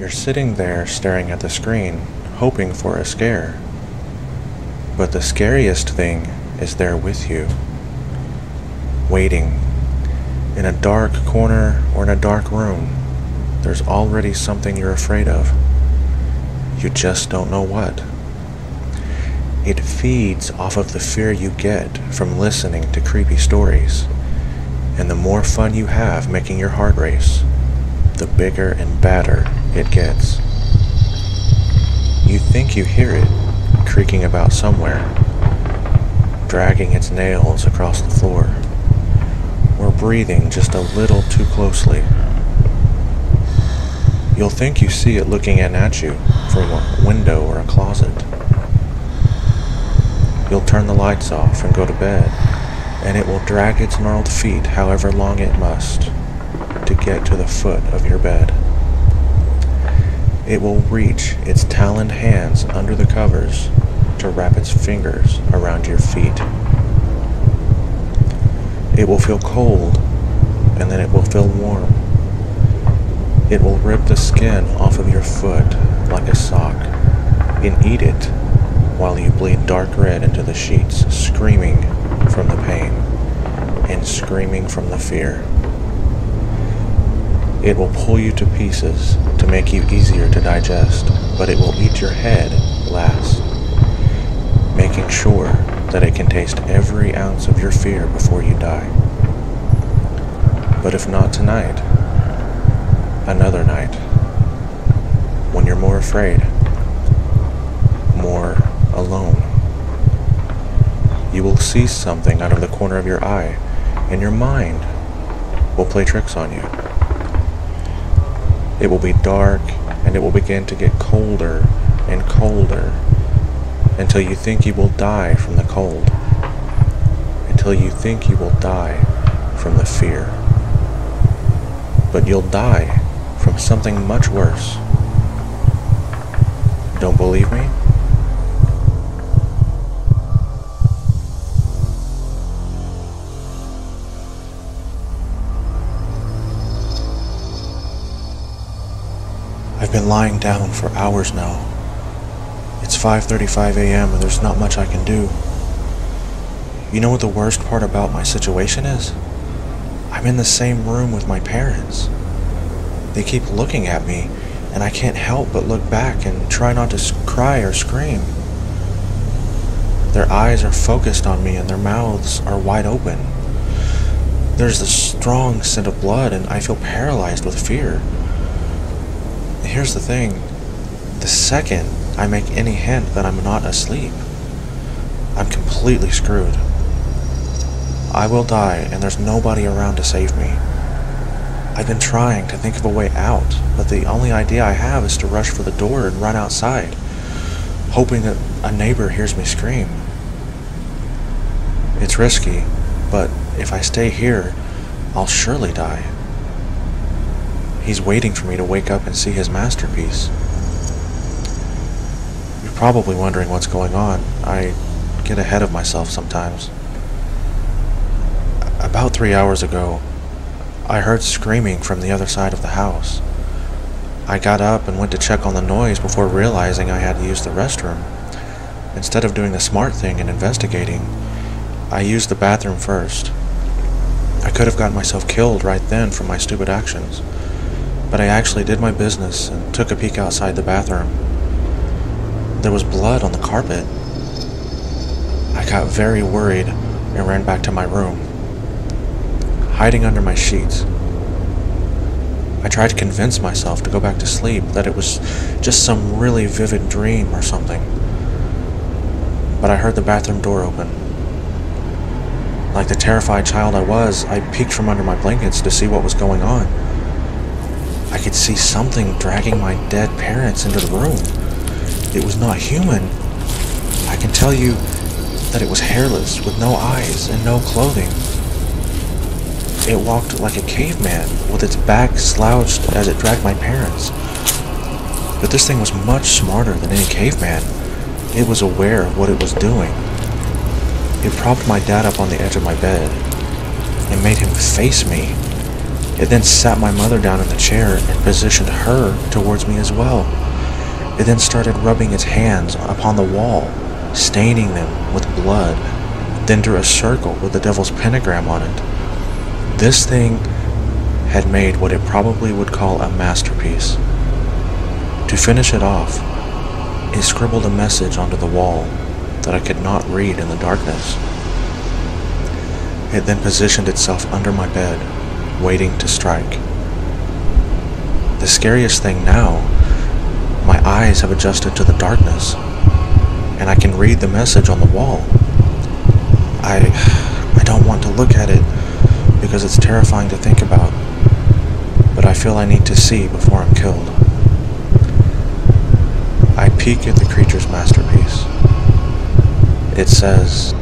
You're sitting there staring at the screen, hoping for a scare. But the scariest thing is there with you, waiting. In a dark corner or in a dark room, there's already something you're afraid of. You just don't know what. It feeds off of the fear you get from listening to creepy stories. And the more fun you have making your heart race, the bigger and badder it gets. You think you hear it creaking about somewhere, dragging its nails across the floor, or breathing just a little too closely. You'll think you see it looking in at you from a window or a closet. You'll turn the lights off and go to bed, and it will drag its gnarled feet however long it must to get to the foot of your bed. It will reach its taloned hands under the covers to wrap its fingers around your feet. It will feel cold, and then it will feel warm. It will rip the skin off of your foot like a sock and eat it while you bleed dark red into the sheets, screaming from the pain and screaming from the fear. It will pull you to pieces to make you easier to digest, but it will eat your head last, making sure that it can taste every ounce of your fear before you die. But if not tonight, another night, when you're more afraid, more alone, you will see something out of the corner of your eye, and your mind will play tricks on you. It will be dark and it will begin to get colder and colder until you think you will die from the cold. Until you think you will die from the fear. But you'll die from something much worse. Don't believe me? I've been lying down for hours now. It's 5:35 a.m. and there's not much I can do. You know what the worst part about my situation is? I'm in the same room with my parents. They keep looking at me, and I can't help but look back and try not to cry or scream. Their eyes are focused on me and their mouths are wide open. There's a strong scent of blood, and I feel paralyzed with fear. Here's the thing the second I make any hint that I'm not asleep, I'm completely screwed. I will die, and there's nobody around to save me. I've been trying to think of a way out, but the only idea I have is to rush for the door and run outside, hoping that a neighbor hears me scream. It's risky, but if I stay here, I'll surely die. He's waiting for me to wake up and see his masterpiece. You're probably wondering what's going on. I get ahead of myself sometimes. About three hours ago, I heard screaming from the other side of the house. I got up and went to check on the noise before realizing I had to use the restroom. Instead of doing the smart thing and investigating, I used the bathroom first. I could have gotten myself killed right then for my stupid actions but I actually did my business and took a peek outside the bathroom. There was blood on the carpet. I got very worried and ran back to my room, hiding under my sheets. I tried to convince myself to go back to sleep that it was just some really vivid dream or something. But I heard the bathroom door open. Like the terrified child I was, I peeked from under my blankets to see what was going on. I could see something dragging my dead parents into the room. It was not human. I can tell you that it was hairless, with no eyes and no clothing. It walked like a caveman, with its back slouched as it dragged my parents. But this thing was much smarter than any caveman. It was aware of what it was doing. It propped my dad up on the edge of my bed and made him face me It then sat my mother down in the chair and positioned her towards me as well. It then started rubbing its hands upon the wall, staining them with blood, then drew a circle with the devil's pentagram on it. This thing had made what it probably would call a masterpiece. To finish it off, it scribbled a message onto the wall that I could not read in the darkness. It then positioned itself under my bed, waiting to strike. The scariest thing now, my eyes have adjusted to the darkness, and I can read the message on the wall. I, I don't want to look at it because it's terrifying to think about, but I feel I need to see before I'm killed. I peek at the creature's masterpiece. It says,